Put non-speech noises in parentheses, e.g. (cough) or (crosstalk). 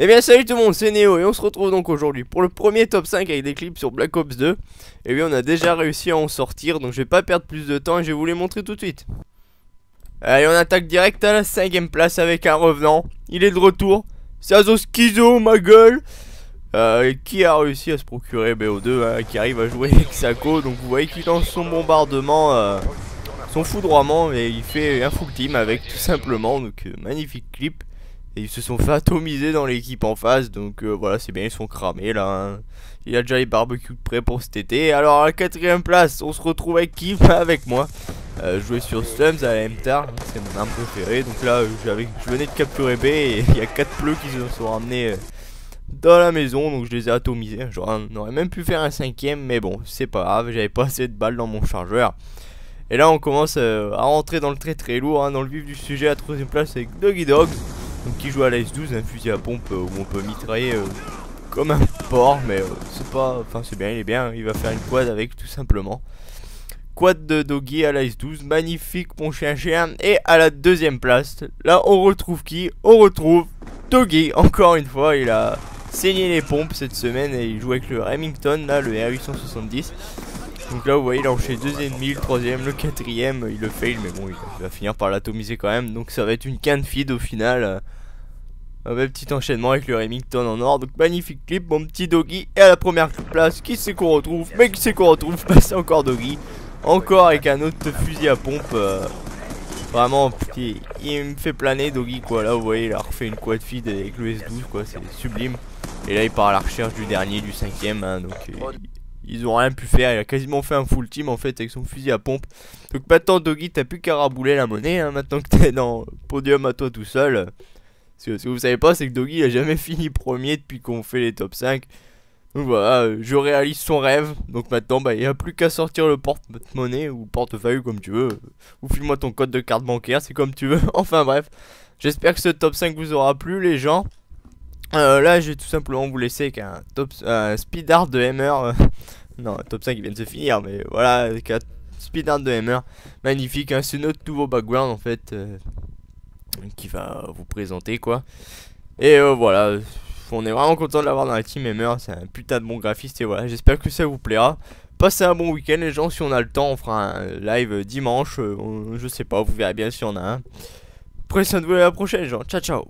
Eh bien salut tout le monde, c'est Neo et on se retrouve donc aujourd'hui pour le premier top 5 avec des clips sur Black Ops 2 Et eh bien on a déjà réussi à en sortir donc je vais pas perdre plus de temps et je vais vous les montrer tout de suite. Allez on attaque direct à la 5 place avec un revenant. Il est de retour, c'est Azoskizo ma gueule. Euh, qui a réussi à se procurer BO2 hein, qui arrive à jouer avec donc vous voyez qu'il lance son bombardement euh, son foudroiement et il fait un full team avec tout simplement. Donc euh, magnifique clip ils se sont fait atomiser dans l'équipe en face. Donc euh, voilà, c'est bien, ils sont cramés là. Hein. Il y a déjà les barbecues prêts pour cet été. Alors à la quatrième place, on se retrouve avec qui? (laughs) Avec moi. Euh, jouer sur Slums à la MTAR, c'est mon arme préférée. Donc là, je venais de capturer B et (laughs) il y a 4 bleus qui se sont ramenés euh, dans la maison. Donc je les ai atomisés. J'aurais même pu faire un cinquième, mais bon, c'est pas grave. J'avais pas assez de balles dans mon chargeur. Et là, on commence à rentrer dans le très très lourd, hein, dans le vif du sujet à troisième place avec Doggy Dogs. Donc qui joue à la S12, un fusil à pompe euh, où on peut mitrailler euh, comme un porc, mais euh, c'est pas, enfin c'est bien, il est bien, il va faire une quad avec tout simplement. Quad de Doggy à la S12, magnifique mon chien chien. Et à la deuxième place, là on retrouve qui? On retrouve Doggy, encore une fois, il a saigné les pompes cette semaine et il joue avec le Remington, là le R870. Donc là vous voyez il a enchaîné deux ennemis, le troisième, le quatrième, il le fail mais bon il va finir par l'atomiser quand même. Donc ça va être une canne feed au final. Un bel petit enchaînement avec le Remington en or. Donc magnifique clip, mon petit doggy. Et à la première place, qui c'est qu'on retrouve? Mais qui c'est qu'on retrouve? (laughs) C'est encore doggy. Encore avec un autre fusil à pompe. Euh, vraiment, il, me fait planer doggy quoi. Là vous voyez il a refait une quad feed avec le S12 quoi, c'est sublime. Et là il part à la recherche du dernier, du cinquième. Hein, donc ils ont rien pu faire. Il a quasiment fait un full team en fait avec son fusil à pompe. Donc maintenant, Doggy, t'as plus qu'à rabouler la monnaie. Hein, maintenant que t'es dans le podium à toi tout seul. Ce que, vous savez pas, c'est que Doggy a jamais (laughs) fini premier depuis qu'on fait les top 5. Donc voilà, je réalise son rêve. Donc maintenant, bah, il n'y a plus qu'à sortir le porte-monnaie ou portefeuille comme tu veux. Ou file-moi ton code de carte bancaire, c'est comme tu veux. (laughs) enfin bref, j'espère que ce top 5 vous aura plu, les gens. Euh, là, je vais tout simplement vous laisser avec un top speed art de Hammer. Euh, non, top 5 qui vient de se finir, mais voilà, avec un speed art de Hammer. Magnifique, hein, c'est notre nouveau background en fait. Euh, qui va vous présenter quoi. Et voilà, on est vraiment content de l'avoir dans la team Hammer. C'est un putain de bon graphiste et voilà, j'espère que ça vous plaira. Passez un bon week-end les gens, si on a le temps on fera un live dimanche, je sais pas, vous verrez bien si on a un. Prenez soin de vous à la prochaine les gens, ciao ciao